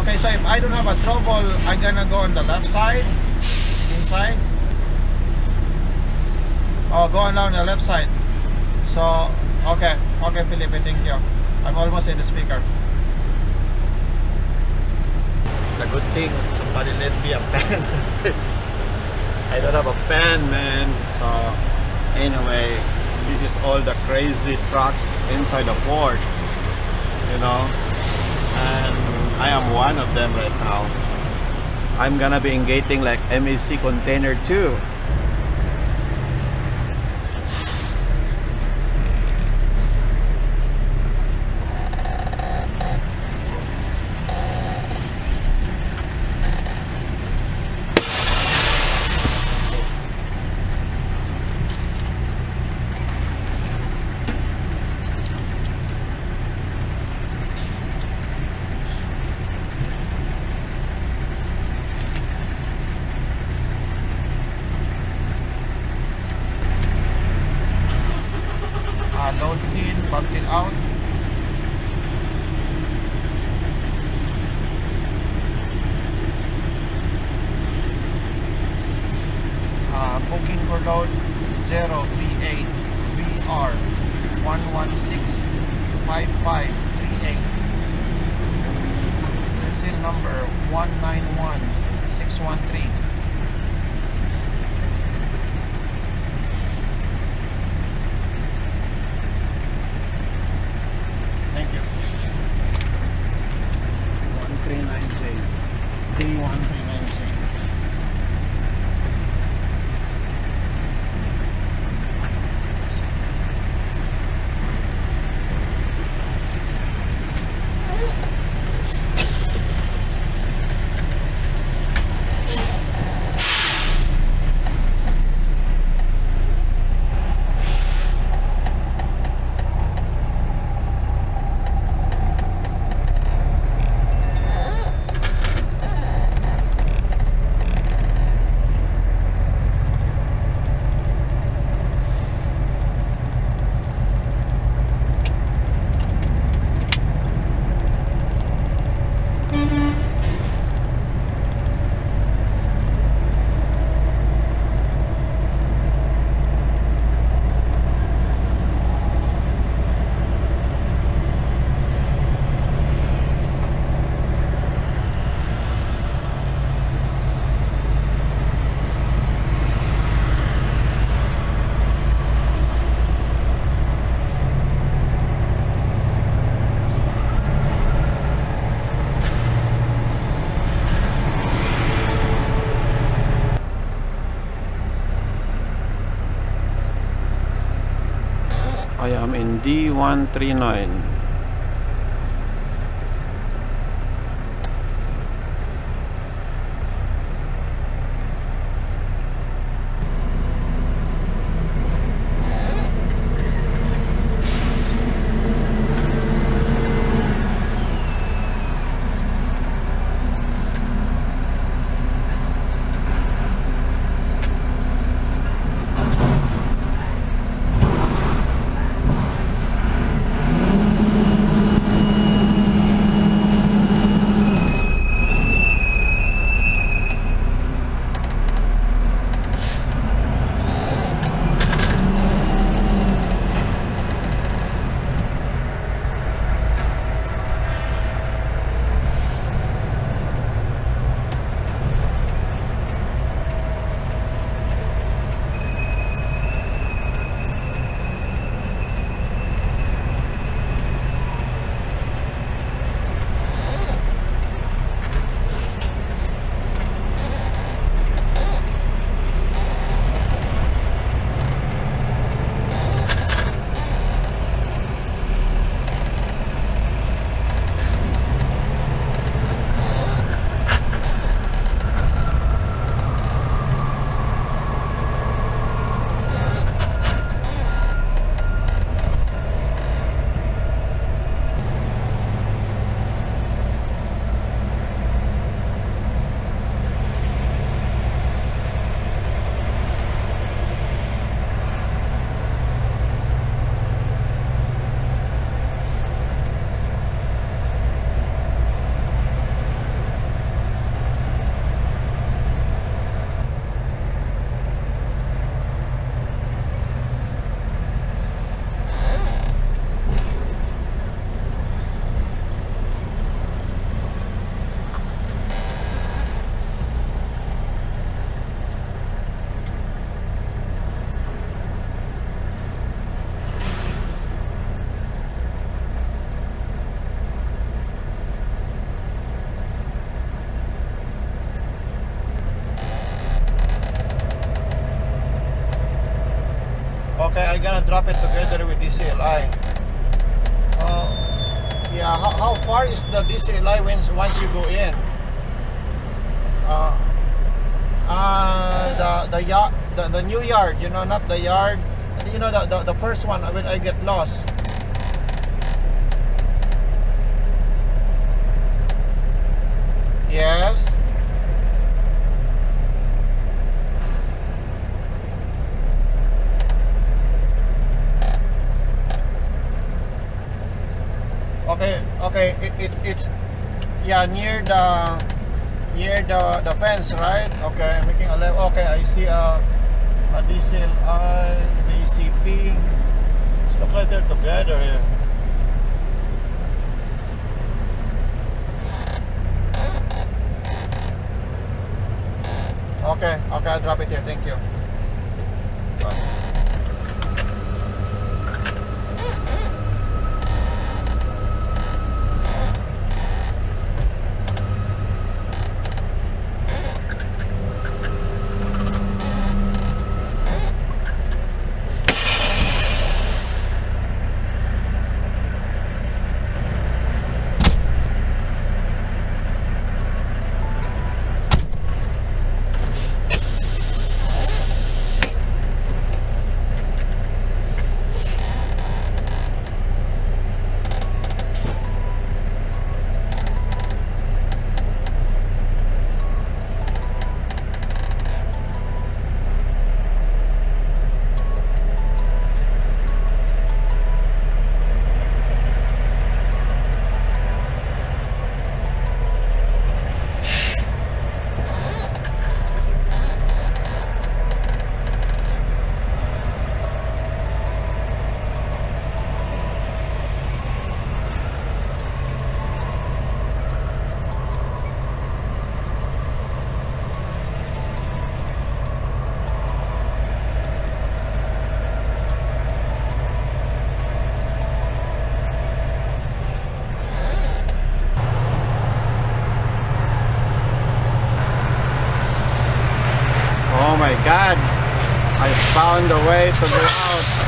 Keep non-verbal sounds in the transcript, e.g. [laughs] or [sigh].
Okay, so if I don't have a trouble, I'm gonna go on the left side, inside. Oh, go on down the left side. So, okay, okay, Felipe, thank you. I'm almost in the speaker. The good thing somebody lent me a [laughs] pen. I don't have a pen, man. So anyway, this is all the crazy trucks inside the port. You know, and I am one of them right now. I'm gonna be engaging like MAC container too. Uh, load in, bump it out. Uh, booking for load 038 VR 1165538. Seal number 191613. I am in D139. Drop it together with DCLI. Uh, yeah, how, how far is the DCLI once, once you go in? Uh, uh, the the yard, the, the new yard, you know, not the yard, you know, the, the, the first one when I get lost. Okay, it, it's it's yeah near the near the the fence, right? Okay, making a left. Okay, I see a a DCLI, BCP. Stuff like they're together here. Okay, okay, I'll drop it here. Thank you. Bye. Oh my god. I found a way to go out.